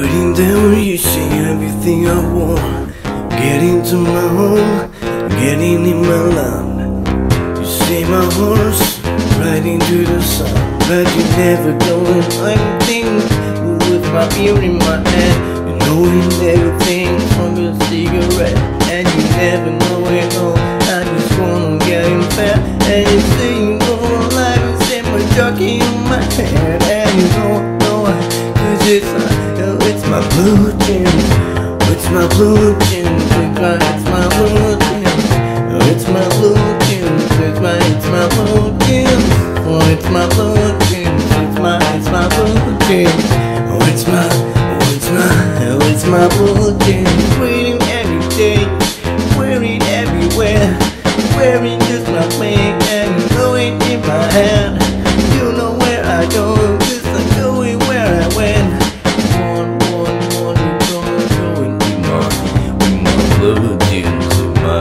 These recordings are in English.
Sitting there see everything I want. Getting to my home, getting in my land You see my horse riding to the sun. But you never going I'm thinking with my beer in my hand. You knowing everything from your cigarette. And you never know it all. I just wanna get in bed. And you say you know life You say my jockey in my head. And you don't know I Cause it's it's my blue jeans. It's my blue jeans. It's my, it's my blue jeans. It's my blue jeans. It's my, it's my blue jeans. Oh, it's my blue jeans. It's my, it's my blue jeans. Oh, it's my, it's my, it's my blue jeans. Waiting every day Wearing everywhere. Wearing just my thing And jeans, my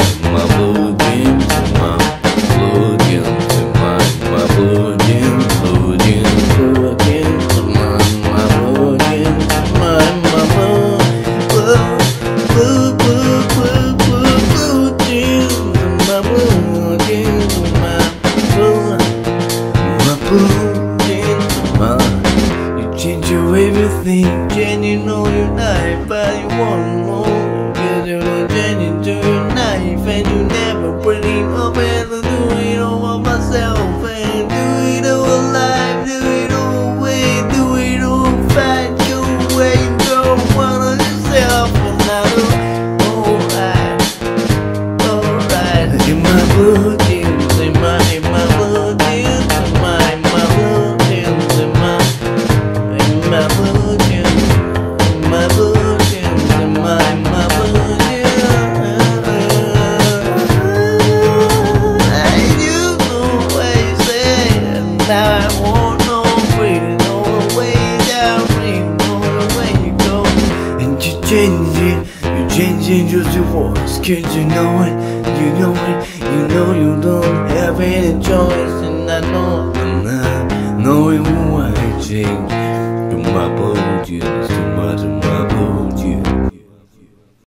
You change your everything, changing all your life, but you want more. Changing just your voice, cause you know it, you know it, you know you don't have any choice, and I know, and I know it won't change. To my jeans,